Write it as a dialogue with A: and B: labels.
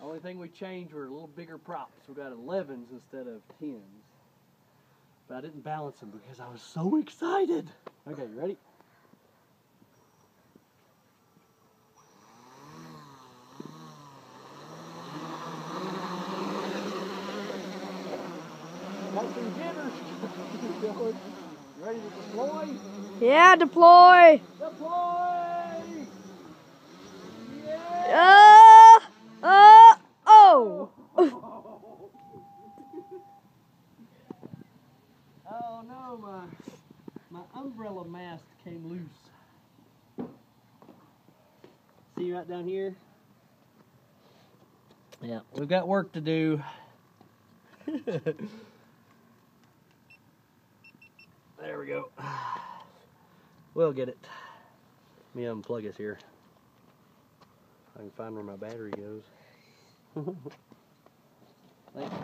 A: Only thing we changed were a little bigger props. We got 11s instead of 10s. But I didn't balance them because I was so excited. Okay, you ready? Got some jitters. You ready to deploy?
B: Yeah, deploy.
A: Deploy!
B: Oh.
A: No, my my umbrella mast came loose. See right down here? Yeah, we've got work to do. there we go. We'll get it. Let me unplug us here. I can find where my battery goes. Like